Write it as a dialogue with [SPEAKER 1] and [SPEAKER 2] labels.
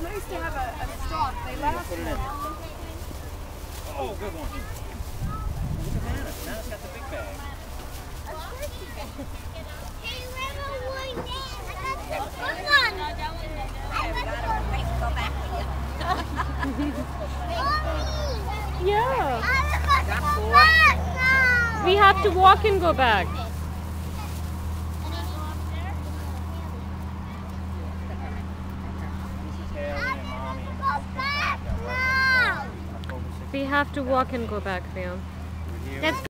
[SPEAKER 1] it's nice to have a, a stock. They last
[SPEAKER 2] Put it in. Oh, good one. Look at Hannah. Hannah's got the big bag.
[SPEAKER 3] Hey, Rebel, one day. Come on. I've got her face to go back with you.
[SPEAKER 4] Yeah.
[SPEAKER 3] Go back now.
[SPEAKER 4] We have to walk and go back. We have to walk and go back,
[SPEAKER 2] Vyom.
[SPEAKER 4] Let's